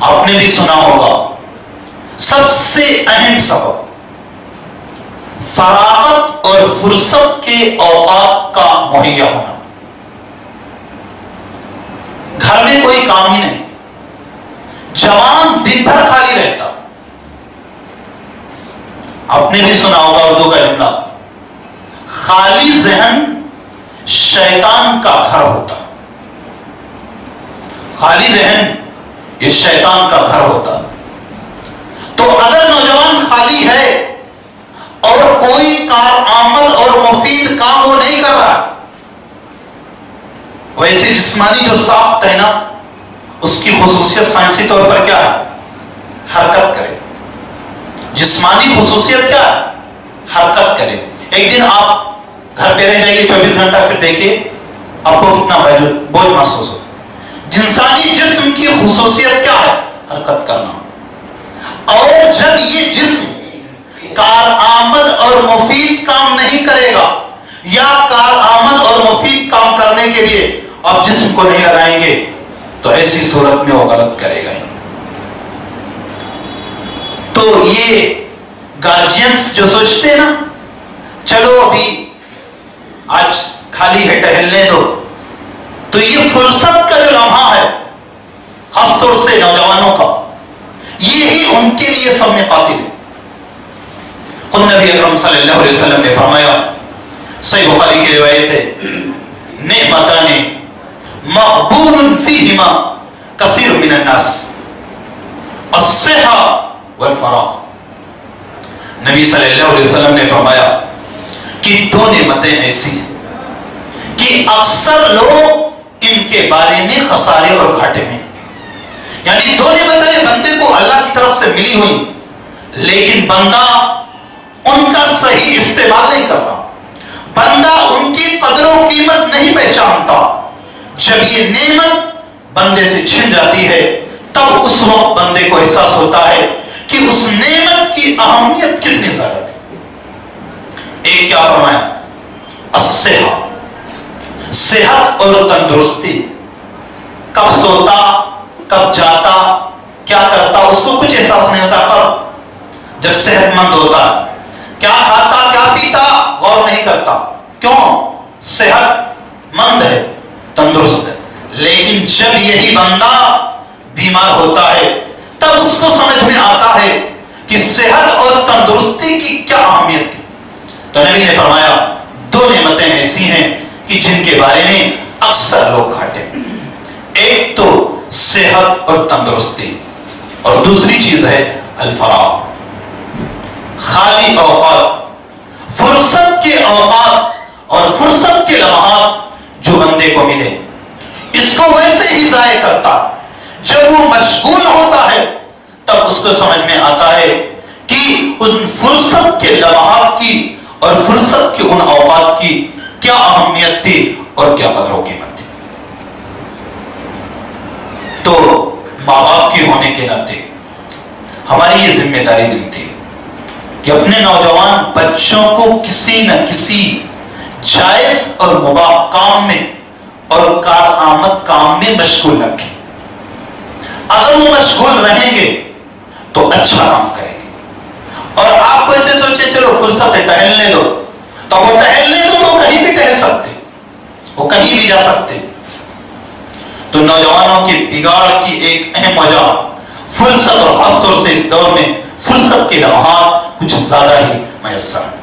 آپ نے بھی سنا ہوگا۔ سب سے اہم سبب فراغت اور فرصت کے اوقات کا مہیا ہونا۔ گھر میں کوئی کام ہی نہیں۔ جوان دن بھر خالی رہتا۔ آپ نے بھی سنا ہوگا اردو کا جملہ۔ خالی ذہن شیطان کا گھر ہوتا۔ خالی ذہن یہ شیطان کا گھر ہوتا۔ تو اگر نوجوان خالی ہے اور کوئی کارآمد اور مفید کام وہ نہیں کر رہا، ویسے جسمانی جو ساخت ہے نا، اس کی خصوصیت سائنسی طور پر کیا ہے؟ حرکت کرے۔ جسمانی خصوصیت کیا ہے؟ حرکت کرے۔ ایک دن آپ گھر پہ رہ جائیے، چوبیس گھنٹہ، پھر دیکھیے آپ کو کتنا بوجھ محسوس ہو جنسانی جسم کی خصوصیت کیا ہے؟ حرکت کرنا۔ اور جب یہ جسم کارآمد اور مفید کام نہیں کرے گا، یا کارآمد اور مفید کام کرنے کے لیے آپ جسم کو نہیں لگائیں گے، تو ایسی صورت میں وہ غلط کرے گا۔ تو یہ گارجینس جو سوچتے ہیں نا، چلو ابھی آج خالی ہے، ٹہلنے دو۔ تو یہ فرصت کا خاص طور سے نوجوانوں کا۔ یہی ان کے لیے سب میں قاتل ہے۔ خود نبی اکرم صلی اللہ علیہ وسلم نے فرمایا، صحیح بخاری کی روایت ہے، نعمتان مقبول فیہما کثیر من الناس الصحہ والفراغ۔ نبی صلی اللہ علیہ وسلم نے فرمایا، کہ دو نعمتیں ایسی ہیں کہ اکثر لوگ ان کے بارے میں خسارے اور گھاٹے میں یعنی دو نعمتیں بندے کو اللہ کی طرف سے ملی ہوئی، لیکن بندہ ان کا صحیح استعمال نہیں کر رہا۔ بندہ ان کی قدر و قیمت نہیں پہچانتا۔ جب یہ نعمت بندے سے چھن جاتی ہے، تب اس وقت بندے کو احساس ہوتا ہے کہ اس نعمت کی اہمیت کتنی زیادہ تھی۔ ایک کیا فرمایا؟ صحت اور تندرستی۔ کب سوتا کب جاتا، کیا کرتا، اس کو کچھ احساس نہیں ہوتا، کب؟ جب صحت مند ہوتا۔ کیا کھاتا، کیا پیتا، غور نہیں کرتا۔ کیوں؟ صحت مند ہے، تندرست ہے۔ لیکن جب یہی بندہ بیمار ہوتا ہے، تب اس کو سمجھ میں آتا ہے کہ صحت اور تندرستی کی کیا اہمیت تھی تو نبی نے فرمایا، دو نعمتیں ایسی ہیں کہ جن کے بارے میں اکثر لوگ کھاٹے ایک تو صحت اور تندرستی۔ اور دوسری چیز ہے الفراغ۔ خالی اوقات، فرصت کے اوقات اور فرصت کے لمحات جو بندے کو ملے، اس کو ویسے ہی ضائع کرتا۔ جب وہ مشغول ہوتا ہے، تب اس کو سمجھ میں آتا ہے کہ ان فرصت کے لمحات کی اور فرصت کے ان اوقات کی کیا اہمیت تھی اور کیا قدر و قیمت۔ تو ماں باپ کے ہونے کے ناطے ہماری یہ ذمہ داری بنتی کہ اپنے نوجوان بچوں کو کسی نہ کسی جائز اور مباح کام میں اور کارآمد کام میں مشغول رکھیں۔ اگر وہ مشغول رہیں گے تو اچھا کام کریں گے۔ اور آپ کو ایسے سوچے چلو فرصت ہے، ٹہلنے دو۔ تو وہ ٹہلنے دو تو کہیں بھی ٹہل سکتے، وہ کہیں بھی جا سکتے۔ تو نوجوانوں کی بگاڑ کی ایک اہم وجہ فرصت اور خاص طور سے اس دور میں فرصت کے لمحات کچھ زیادہ ہی میسر